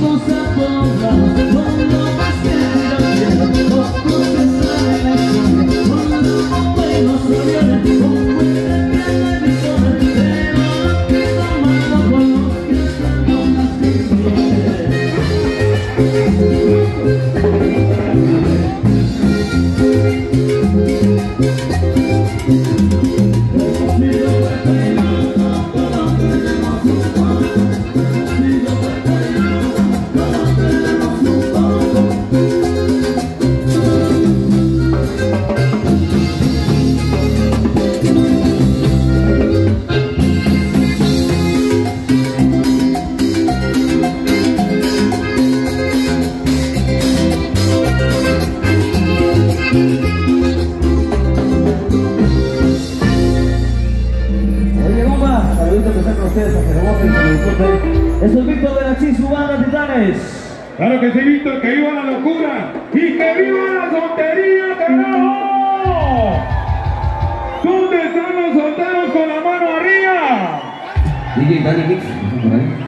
amigos a saluditos que con ustedes a que remojen, que lo disfruten. Es Víctor de la Chisu, banda Titanes. Claro que sí, Víctor, que viva la locura y que viva la soltería, carajo. ¿Dónde están los solteros con la mano arriba? DJ Dani Mix.